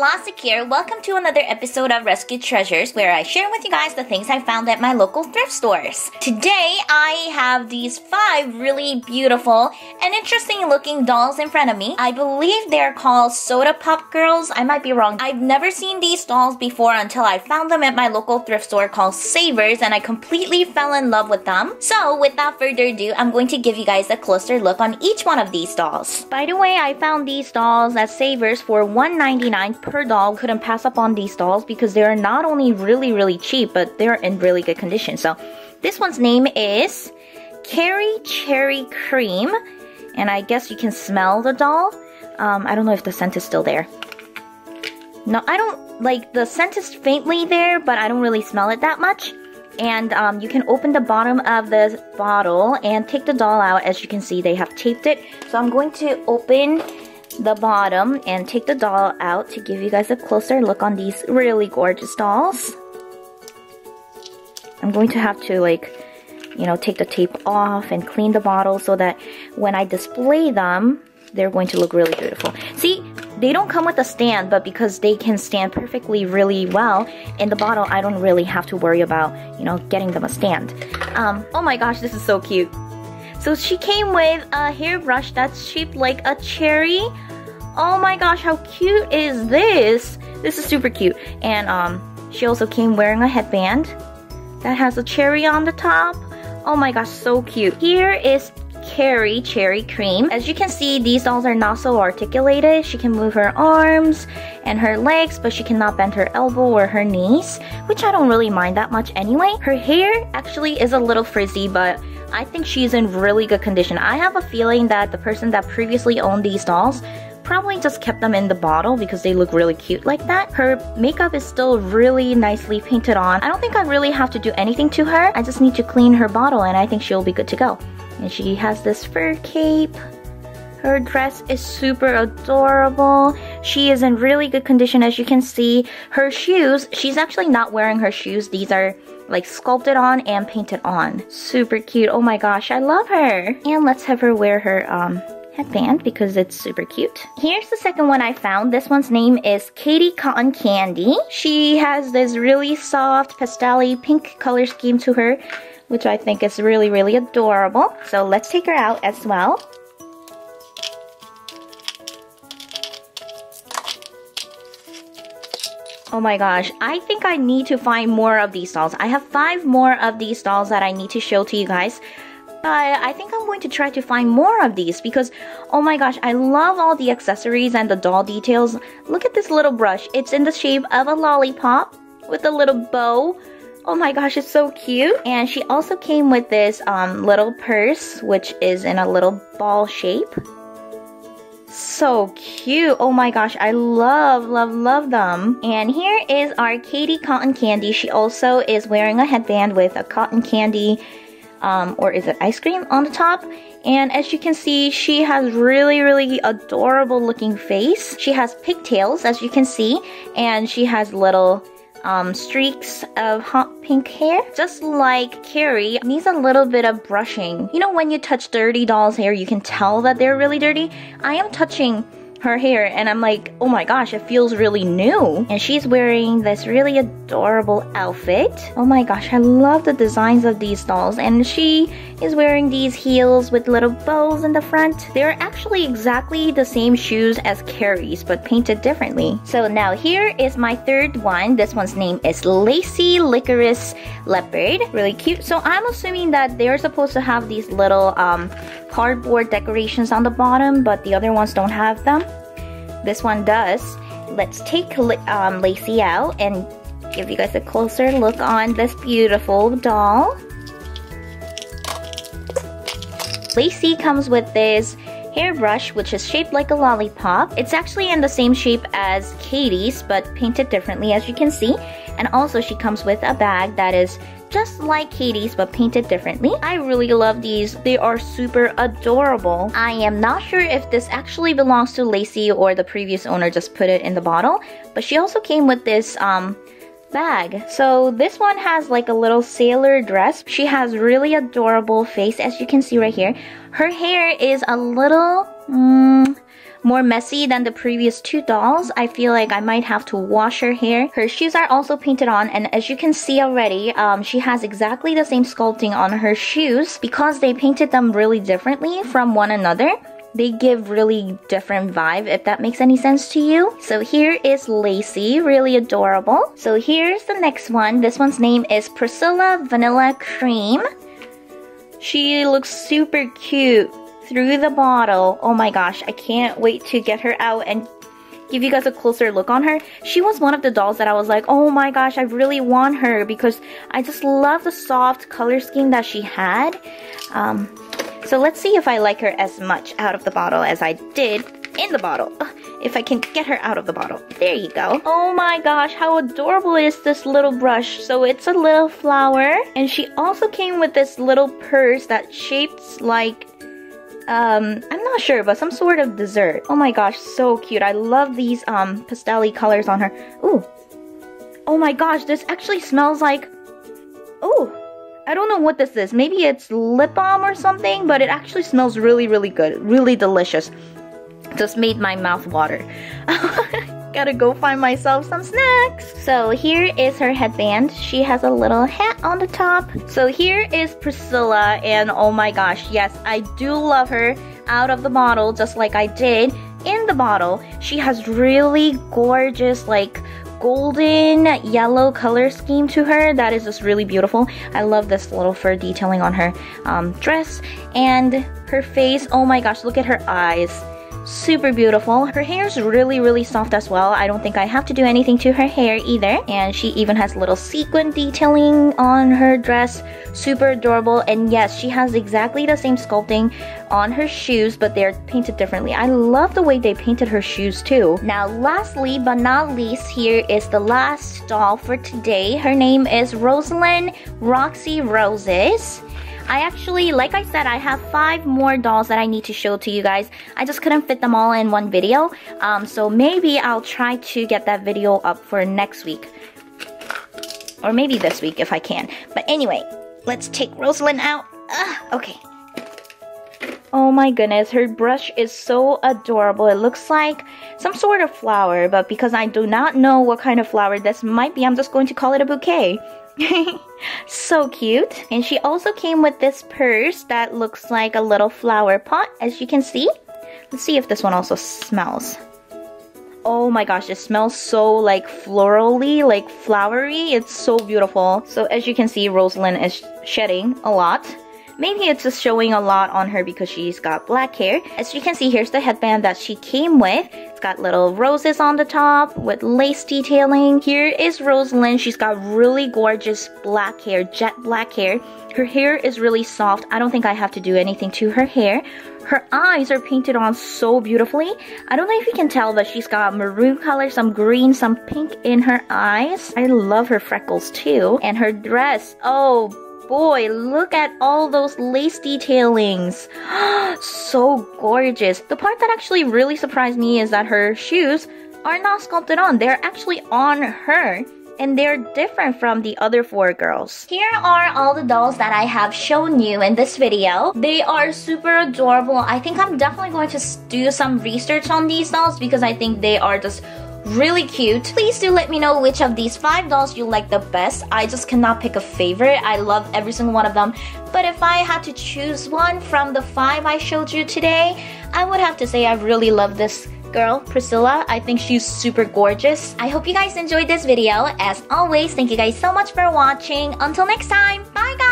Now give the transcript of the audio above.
Flossie here. Welcome to another episode of Rescued Treasures where I share with you guys the things I found at my local thrift stores. Today I have these five really beautiful and interesting looking dolls in front of me. I believe they're called Soda Pop Girls. I might be wrong. I've never seen these dolls before until I found them at my local thrift store called Savers and I completely fell in love with them. So without further ado, I'm going to give you guys a closer look on each one of these dolls. By the way, I found these dolls at Savers for $1.99 per doll. Couldn't pass up on these dolls because they're not only really, really cheap, but they're in really good condition. So this one's name is Carrie Cherry Cream. And I guess you can smell the doll. Um, I don't know if the scent is still there. No, I don't, like, the scent is faintly there, but I don't really smell it that much. And um, you can open the bottom of the bottle and take the doll out. As you can see, they have taped it. So I'm going to open the bottom and take the doll out to give you guys a closer look on these really gorgeous dolls. I'm going to have to like, you know, take the tape off and clean the bottle so that when I display them, they're going to look really beautiful. See, they don't come with a stand, but because they can stand perfectly really well in the bottle, I don't really have to worry about, you know, getting them a stand. Um, oh my gosh, this is so cute. So she came with a hairbrush that's shaped like a cherry. Oh my gosh, how cute is this? This is super cute. And um, she also came wearing a headband that has a cherry on the top. Oh my gosh, so cute. Here is Carrie Cherry Cream. As you can see, these dolls are not so articulated. She can move her arms and her legs, but she cannot bend her elbow or her knees, which I don't really mind that much anyway. Her hair actually is a little frizzy, but I think she's in really good condition. I have a feeling that the person that previously owned these dolls probably just kept them in the bottle because they look really cute like that. Her makeup is still really nicely painted on. I don't think I really have to do anything to her. I just need to clean her bottle and I think she'll be good to go. And she has this fur cape. Her dress is super adorable. She is in really good condition as you can see. Her shoes, she's actually not wearing her shoes. These are like sculpted on and painted on. Super cute. Oh my gosh, I love her. And let's have her wear her um headband because it's super cute. Here's the second one I found. This one's name is Katie Cotton Candy. She has this really soft pastel pink color scheme to her which I think is really, really adorable. So let's take her out as well. Oh my gosh, I think I need to find more of these dolls. I have five more of these dolls that I need to show to you guys. But I think I'm going to try to find more of these because, oh my gosh, I love all the accessories and the doll details. Look at this little brush. It's in the shape of a lollipop with a little bow. Oh my gosh, it's so cute. And she also came with this um, little purse, which is in a little ball shape. So cute. Oh my gosh, I love, love, love them. And here is our Katie Cotton Candy. She also is wearing a headband with a cotton candy, um, or is it ice cream on the top? And as you can see, she has really, really adorable looking face. She has pigtails, as you can see, and she has little um, streaks of hot pink hair. Just like Carrie, needs a little bit of brushing. You know when you touch dirty doll's hair, you can tell that they're really dirty? I am touching her hair and I'm like, oh my gosh, it feels really new. And she's wearing this really adorable outfit. Oh my gosh, I love the designs of these dolls. And she is wearing these heels with little bows in the front. They're actually exactly the same shoes as Carrie's, but painted differently. So now here is my third one. This one's name is Lacy Licorice Leopard. Really cute. So I'm assuming that they're supposed to have these little um, cardboard decorations on the bottom, but the other ones don't have them. This one does. Let's take um, Lacy out and give you guys a closer look on this beautiful doll. Lacey comes with this hairbrush which is shaped like a lollipop. It's actually in the same shape as Katie's but painted differently as you can see. And also she comes with a bag that is just like Katie's but painted differently. I really love these. They are super adorable. I am not sure if this actually belongs to Lacy or the previous owner just put it in the bottle, but she also came with this um, bag. So this one has like a little sailor dress. She has really adorable face as you can see right here. Her hair is a little, mm, more messy than the previous two dolls. I feel like I might have to wash her hair. Her shoes are also painted on and as you can see already, um, she has exactly the same sculpting on her shoes because they painted them really differently from one another they give really different vibe if that makes any sense to you. So here is Lacey, really adorable. So here's the next one. This one's name is Priscilla Vanilla Cream. She looks super cute through the bottle. Oh my gosh, I can't wait to get her out and give you guys a closer look on her. She was one of the dolls that I was like, oh my gosh, I really want her because I just love the soft color scheme that she had. Um, so let's see if I like her as much out of the bottle as I did in the bottle. If I can get her out of the bottle. There you go. Oh my gosh, how adorable is this little brush. So it's a little flower. And she also came with this little purse that shapes like um, I'm not sure, but some sort of dessert. Oh my gosh, so cute. I love these um pastel colors on her. Ooh. Oh my gosh, this actually smells like... Ooh. I don't know what this is. Maybe it's lip balm or something, but it actually smells really, really good. Really delicious. Just made my mouth water. Gotta go find myself some snacks. So here is her headband. She has a little hat on the top. So here is Priscilla and oh my gosh, yes, I do love her out of the bottle just like I did in the bottle. She has really gorgeous like golden yellow color scheme to her that is just really beautiful I love this little fur detailing on her um, dress and her face oh my gosh look at her eyes super beautiful. Her hair is really, really soft as well. I don't think I have to do anything to her hair either. And she even has little sequin detailing on her dress. Super adorable. And yes, she has exactly the same sculpting on her shoes, but they're painted differently. I love the way they painted her shoes too. Now, lastly but not least, here is the last doll for today. Her name is Rosalind Roxy Roses. I actually, like I said, I have five more dolls that I need to show to you guys. I just couldn't fit them all in one video. Um, so maybe I'll try to get that video up for next week. Or maybe this week if I can. But anyway, let's take Rosalind out. Ugh, okay. Oh my goodness, her brush is so adorable. It looks like some sort of flower, but because I do not know what kind of flower this might be, I'm just going to call it a bouquet. so cute. And she also came with this purse that looks like a little flower pot, as you can see. Let's see if this one also smells. Oh my gosh, it smells so like florally, like flowery. It's so beautiful. So as you can see, Rosalind is shedding a lot. Maybe it's just showing a lot on her because she's got black hair. As you can see, here's the headband that she came with. It's got little roses on the top with lace detailing. Here is Rosalind. She's got really gorgeous black hair, jet black hair. Her hair is really soft. I don't think I have to do anything to her hair. Her eyes are painted on so beautifully. I don't know if you can tell, but she's got maroon color, some green, some pink in her eyes. I love her freckles too. And her dress, oh boy, look at all those lace detailings. so gorgeous. The part that actually really surprised me is that her shoes are not sculpted on. They're actually on her and they're different from the other four girls. Here are all the dolls that I have shown you in this video. They are super adorable. I think I'm definitely going to do some research on these dolls because I think they are just really cute. Please do let me know which of these five dolls you like the best. I just cannot pick a favorite. I love every single one of them. But if I had to choose one from the five I showed you today, I would have to say I really love this girl, Priscilla. I think she's super gorgeous. I hope you guys enjoyed this video. As always, thank you guys so much for watching. Until next time, bye guys!